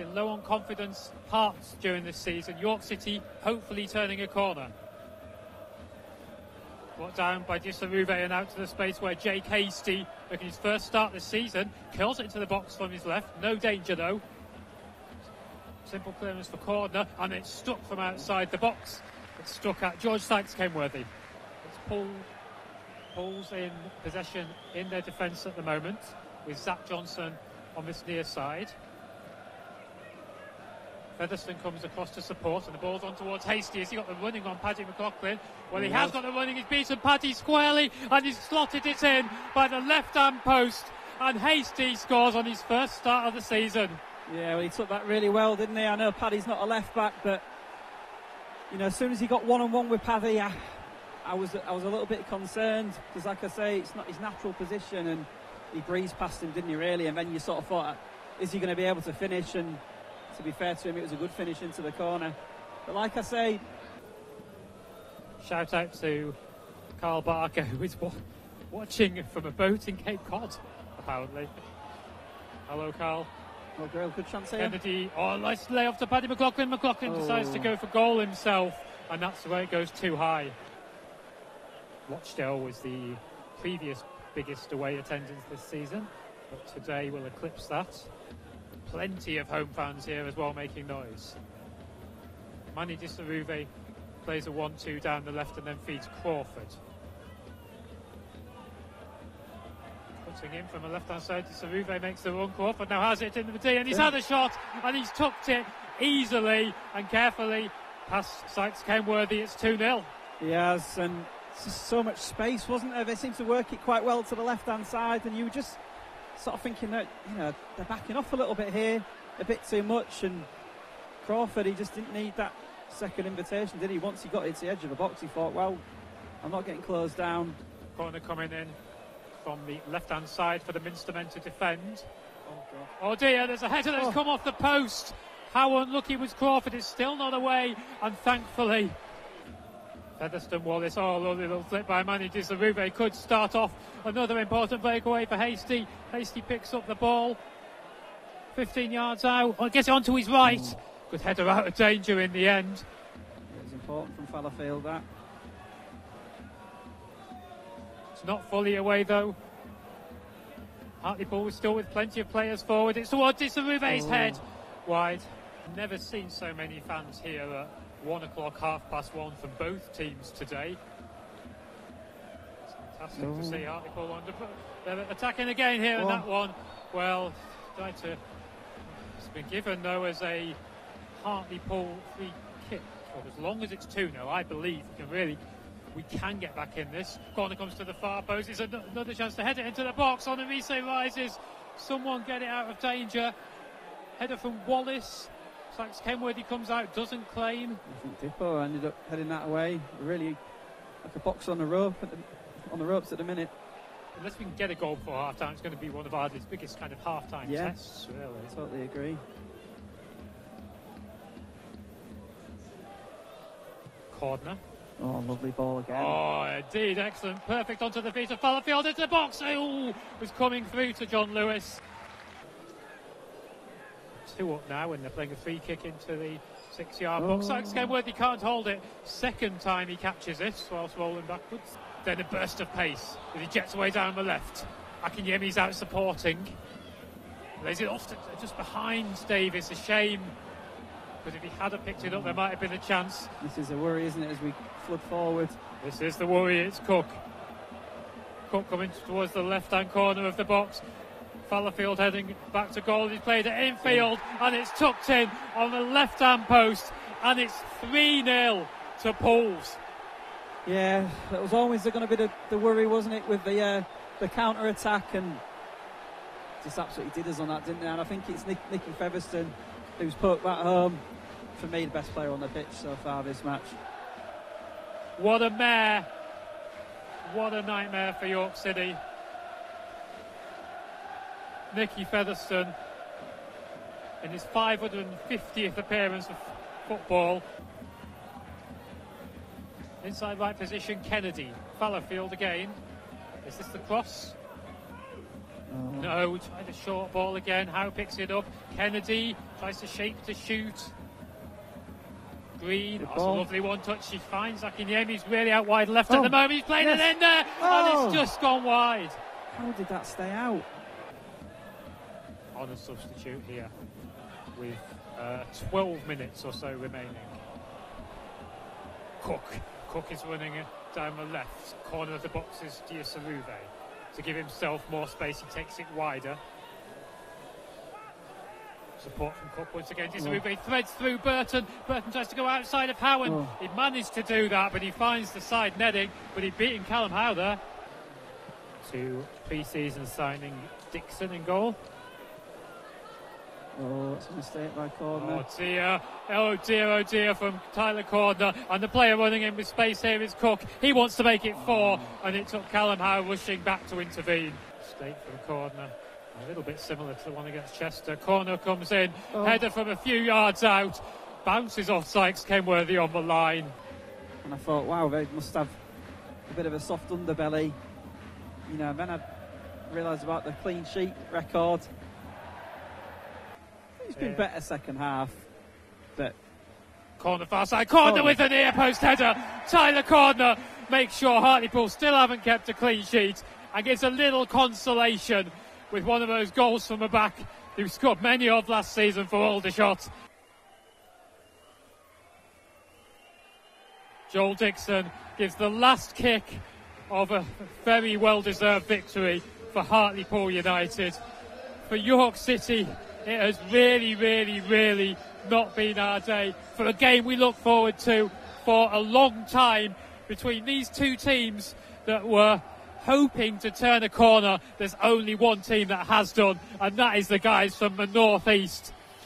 been low on confidence parts during this season. York City hopefully turning a corner. Brought down by Dieseruvwe and out to the space where Jake Hastie, making his first start this season, curls it into the box from his left. No danger though. Simple clearance for corner, and it's stuck from outside the box. It's stuck at George Sykes Kenworthy. It's pulled, pulls in possession in their defence at the moment, with Zach Johnson on this near side. Featherstone comes across to support, and the ball's on towards Hastie. Has he got the running on Paddy McLaughlin? Well, he, He has. has. got the running. He's beaten Paddy squarely, and he's slotted it in by the left-hand post. And Hastie scores on his first start of the season. Yeah, well, he took that really well, didn't he? I know Paddy's not a left back, but you know, as soon as he got one on one with Paddy, I, I was I was a little bit concerned because, like I say, it's not his natural position, and he breezed past him, didn't he? Really, and then you sort of thought, is he going to be able to finish? And to be fair to him, it was a good finish into the corner. But like I say, Shout out to Carl Barker, who is watching from a boat in Cape Cod, apparently. Hello, Carl. well, Grail, good chance here. Kennedy, oh, nice lay off to Paddy McLaughlin. McLaughlin decides to Oh. go for goal himself, and that's where it goes too high. Rochdale was the previous biggest away attendance this season, but today will eclipse that. Plenty of home fans here as well making noise. Manny Dieseruvwe plays a 1 2 down the left and then feeds Crawford. Putting in from the left hand side, Dieseruvwe makes the run. Crawford now has it in the D and he's had a shot and he's tucked it easily and carefully past Sykes Kenworthy. It's 2 0. Yes, and so much space, wasn't there? They seemed to work it quite well to the left-hand side, and you just sort of thinking that you know they're backing off a little bit here, a bit too much. And Crawford, he just didn't need that second invitation, did he? Once he got it to the edge of the box, he thought, well, I'm not getting closed down. Corner coming in from the left hand side for the Minster men to defend. Oh, God. Oh dear, there's a header that's Oh. come off the post. How unlucky was Crawford? It's still not away, and thankfully, Featherstone Wallace. Oh, lovely little flip by Manny Dieseruvwe could start off another important breakaway for Hastie. Hastie picks up the ball, 15 yards out. Oh, gets it onto his right. Good header out of danger in the end. It was important from Fallowfield that. It's not fully away though. Hartlepool was still with plenty of players forward. It's towards Dieseruvwe's Oh. head. Wide. Never seen so many fans here at one o'clock, half past one from both teams today. It's fantastic Oh. to see Hartlepool under. They're attacking again here in Oh. that one. Well, tried to. It's been given though as a Hartlepool free kick. Well, as long as it's 2 now, I believe we can really we can get back in this. Corner comes to the far post. It's another chance to head it into the box. Onariase rises. Someone get it out of danger. Header from Wallace. Sykes Kenworthy comes out, doesn't claim. I think Dipo ended up heading that away. Really like a box on the rope at the, on the ropes at the minute. Unless we can get a goal before half time, it's going to be one of Ardley's biggest kind of half time Yeah. tests, really. Totally agree. Corner. Oh, lovely ball again. Oh, indeed, excellent. Perfect onto the feet of Fallowfield into the box. Oh, was coming through to John Lewis. Two up now, and they're playing a free kick into the six-yard box. Oh. Sykes Kenworthy can't hold it. Second time he catches it whilst rolling backwards. Then a burst of pace as he jets away down the left. Akinyemi's out supporting. Lays it off to, just behind Davis. A shame. Because if he had have picked it up, there might have been a chance. This is a worry, isn't it, as we flood forward. This is the worry, it's Cook. Cook coming towards the left hand corner of the box. Fallowfield heading back to goal. He's played it infield and it's tucked in on the left hand post and it's 3 0 to Pools. Yeah, that was always going to be the, the worry, wasn't it, with the uh, the counter attack and just absolutely did us on that, didn't they? And I think it's Nick, Nicky Featherstone who's put that home. For me, the best player on the pitch so far this match. What a mare. What a nightmare for York City. Nicky Featherstone in his 550th appearance of football. Inside right position, Kennedy. Fallowfield again. Is this the cross? Oh, No, tried a short ball again. Howe picks it up. Kennedy tries to shape to shoot. Green, Good that's a lovely one touch. She finds Akinyemi's really out wide left Oh, at the oh, moment. He's playing yes. it in there, Oh. and it's oh. just gone wide. How did that stay out? On a substitute here with uh, 12 minutes or so remaining. Cook. Cook is running it down the left corner of the box is Dieseruvwe. To give himself more space, he takes it wider. Support from Cook once again. Dieseruvwe threads through Burton. Burton tries to go outside of Howen. Oh. He managed to do that, but he finds the side netting. But he beaten Callum Howe there. To pre-season signing Dixon in goal. Oh, it's a mistake by Cordner. Oh dear, oh dear, oh dear from Tyler Cordner. And the player running in with space here is Cook. He wants to make it four, oh. and it took Callum Howe rushing back to intervene. Mistake from Cordner. A little bit similar to the one against Chester. Corner comes in, Oh. header from a few yards out, bounces off Sykes Kenworthy on the line. And I thought, wow, they must have a bit of a soft underbelly. You know, then I realised about the clean sheet record. Been better second half, but Corner far side, Corner with a near post header. Tyler Cordner makes sure Hartlepool still haven't kept a clean sheet and gives a little consolation with one of those goals from the back he scored many of last season for Aldershot. Joel Dixon gives the last kick of a very well deserved victory for Hartlepool United. For York City, it has really, really, really not been our day. For a game we look forward to for a long time between these two teams that were hoping to turn a corner. There's only one team that has done, and that is the guys from the northeast.